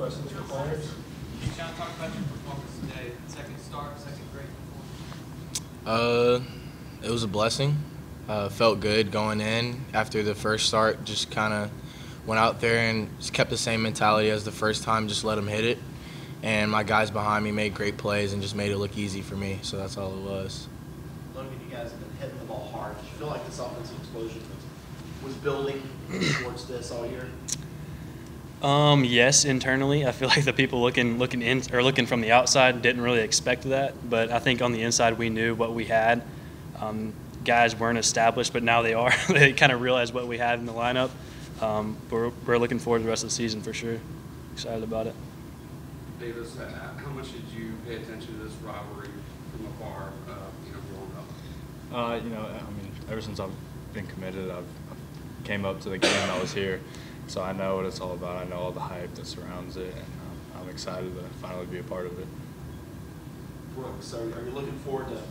questions for players? Sean, talk about your performance today. Second start, second great performance. Uh, it was a blessing. Uh, felt good going in after the first start. Just kind of went out there and just kept the same mentality as the first time. Just let them hit it, and my guys behind me made great plays and just made it look easy for me. So that's all it was. Logan, you guys have been hitting the ball hard. Did you feel like this offensive explosion was, was building towards this all year? Um, yes, internally, I feel like the people looking looking in or looking from the outside didn't really expect that. But I think on the inside, we knew what we had. Um, guys weren't established, but now they are. they kind of realized what we had in the lineup. Um, we're, we're looking forward to the rest of the season for sure. Excited about it. Davis, uh, how much did you pay attention to this rivalry from afar, uh, you know, growing up? Uh, you know, I mean, ever since I've been committed, I've, I've came up to the game that was here, so I know what it's all about. I know all the hype that surrounds it, and um, I'm excited to finally be a part of it. Brooks, are, are you looking forward to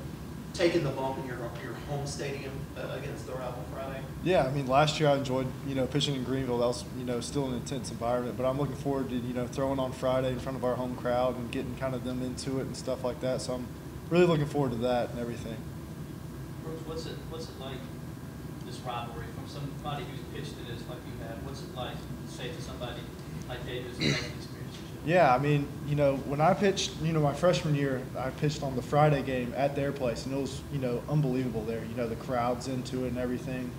taking the bump in your your home stadium uh, against the rival Friday? Yeah, I mean, last year I enjoyed, you know, pitching in Greenville. That was, you know, still an intense environment. But I'm looking forward to, you know, throwing on Friday in front of our home crowd and getting kind of them into it and stuff like that. So I'm really looking forward to that and everything. Brooks, what's it, what's it like, this rivalry, from somebody who's pitched in this like you have? What's it like, to say to somebody like Davis it? Yeah, I mean, you know, when I pitched, you know, my freshman year, I pitched on the Friday game at their place, and it was, you know, unbelievable there. You know, the crowd's into it and everything.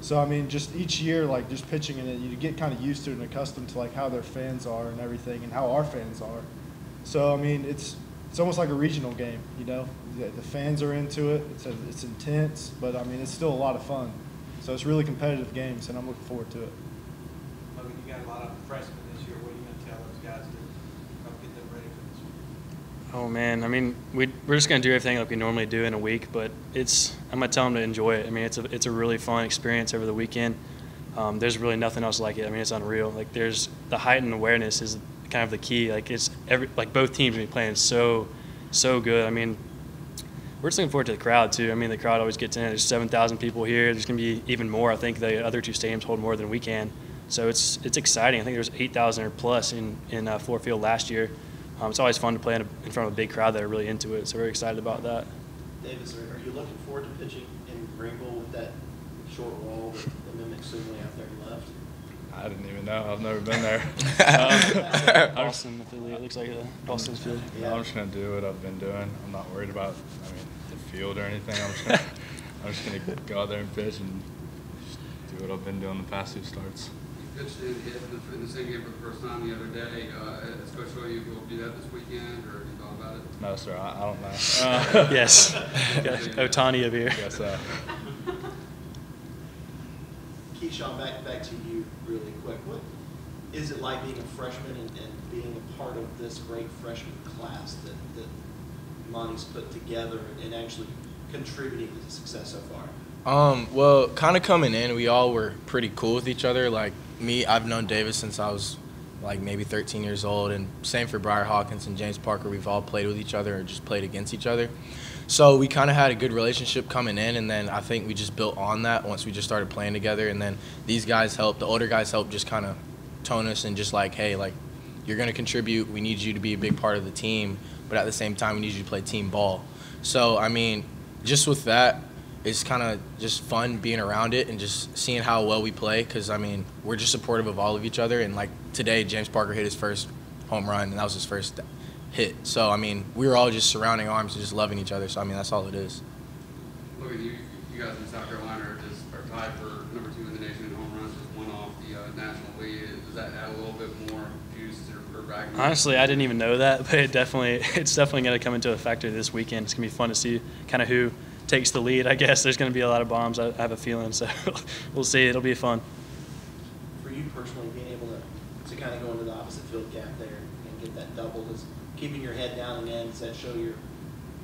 So I mean, just each year, like just pitching in it, you get kind of used to it and accustomed to like how their fans are and everything, and how our fans are. So I mean, it's it's almost like a regional game. You know, the, the fans are into it. It's a, it's intense, but I mean, it's still a lot of fun. So it's really competitive games, and I'm looking forward to it. Logan, you got a lot of freshmen this year. What are you going to tell those guys to help get them ready for this one? Oh man, I mean, we we're just gonna do everything like we normally do in a week, but it's I'm gonna tell them to enjoy it. I mean, it's a it's a really fun experience over the weekend. Um, there's really nothing else like it. I mean, it's unreal. Like there's the heightened awareness is kind of the key. Like it's every like both teams be playing so so good. I mean, we're just looking forward to the crowd too. I mean, the crowd always gets in. There's 7,000 people here. There's gonna be even more. I think the other two stadiums hold more than we can. So it's it's exciting. I think there was 8,000 or plus in in uh, Fluor Field last year. Um, it's always fun to play in, a, in, front of a big crowd that are really into it. So we're excited about that. Davis, are, are you looking forward to pitching in Greenville with that short wall that, that mimics Sumley out there to left? I didn't even know. I've never been there. Um, Boston affiliate looks like the Boston's field. No, I'm just gonna do what I've been doing. I'm not worried about, I mean, the field or anything. I'm just gonna, I'm just gonna go out there and pitch and just do what I've been doing the past two starts. You pitched in, in, the, in the same game for the first time the other day. Uh, has Coach told you you'll do that this weekend, or have you thought about it? No, sir. I, I don't know. Uh, yes, Ohtani over here. Guess so. Keyshawn, back back to you really quick. What is it like being a freshman and, and being a part of this great freshman class that, that Monte's put together and actually contributing to the success so far? Um, well, kind of coming in, we all were pretty cool with each other. Like me, I've known Davis since I was like maybe 13 years old, and same for Bryar Hawkins and James Parker. We've all played with each other or just played against each other. So we kind of had a good relationship coming in, and then I think we just built on that once we just started playing together. And then these guys helped, the older guys helped just kind of tone us and just like, hey, like you're going to contribute. We need you to be a big part of the team, but at the same time, we need you to play team ball. So I mean, just with that, it's kind of just fun being around it and just seeing how well we play. Because I mean, we're just supportive of all of each other. And like today, James Parker hit his first home run, and that was his first hit. So I mean, we were all just surrounding arms and just loving each other. So I mean, that's all it is. Look at you, you guys in South Carolina are just are tied for number two in the nation in home runs, just one off the uh, national lead. Does that add a little bit more juice or, or bragging? Honestly, I didn't even know that, but it definitely it's definitely going to come into a factor this weekend. It's going to be fun to see kind of who takes the lead. I guess there's going to be a lot of bombs. I, I have a feeling, so we'll see. It'll be fun. For you personally, being able to, to kind of go into the opposite field gap there and get that double, does keeping your head down and in, does that show you're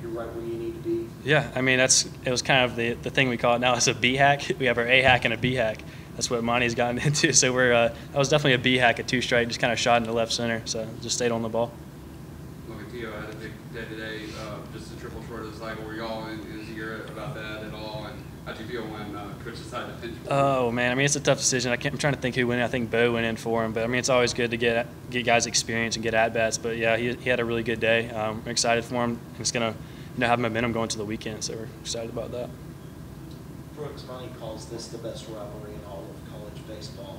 you're right where you need to be? Yeah, I mean that's it was kind of the the thing we call it now. It's a B hack. We have our A hack and a B hack. That's what Monte's gotten into. So we're uh, that was definitely a B hack, a two strike, just kind of shot into left center. So just stayed on the ball. Look at Tio had a big day today, uh, just a triple short of the cycle. Were y'all in, ear about that at all? And How'd you feel when uh, coach decided to pinch? Oh man, I mean it's a tough decision. I can't, I'm trying to think who went. in. I think Bo went in for him, but I mean it's always good to get get guys experience and get at bats. But yeah, he, he had a really good day. Um, I'm excited for him. It's gonna you know have momentum going to the weekend, so we're excited about that. Brooks Monte calls this the best rivalry in all of college baseball.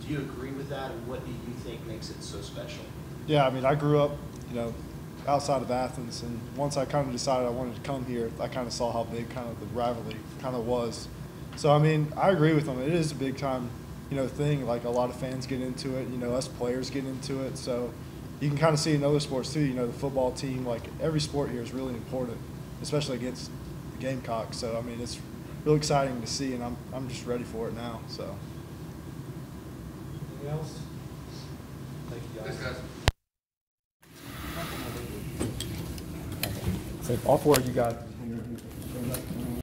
Do you agree with that, and what do you think makes it so special? Yeah, I mean, I grew up, you know, outside of Athens, and once I kind of decided I wanted to come here, I kind of saw how big kind of the rivalry kind of was. So, I mean, I agree with them. It is a big time, you know, thing. Like a lot of fans get into it. You know, us players get into it. So, you can kind of see in other sports too. You know, the football team, like every sport here is really important, especially against the Gamecocks. So, I mean, it's real exciting to see, and I'm I'm just ready for it now. So. Anything else? Thank you, guys. Thanks, guys. So all four of you got